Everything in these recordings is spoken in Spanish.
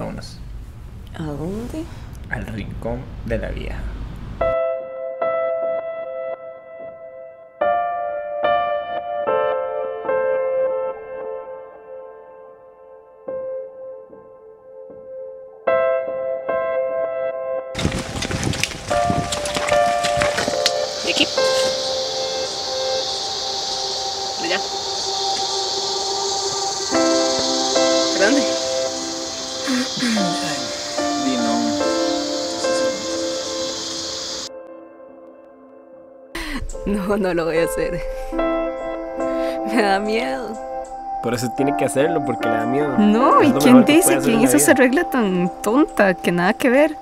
Vámonos. ¿A dónde? Al rincón de la vieja. ¿De aquí? ¿De allá? No, no lo voy a hacer. Me da miedo. Por eso tiene que hacerlo, porque le da miedo. No, ¿y quién dice la hizo esa regla tan tonta que nada que ver?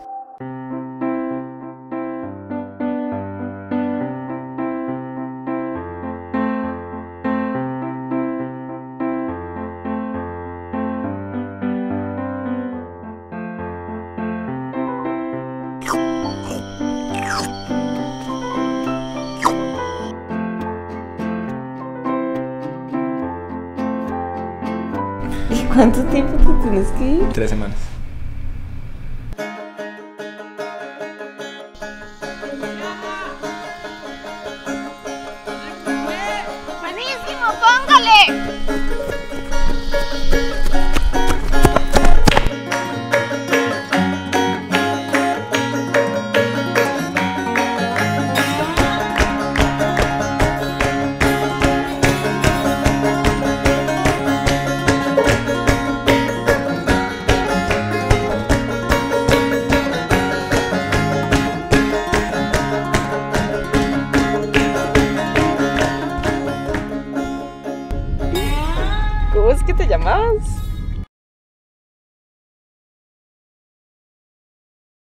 Cuánto tiempo te tienes que ir? Tres semanas. ¡Buenísimo! ¡Póngale! ¿Cómo es que te llamabas?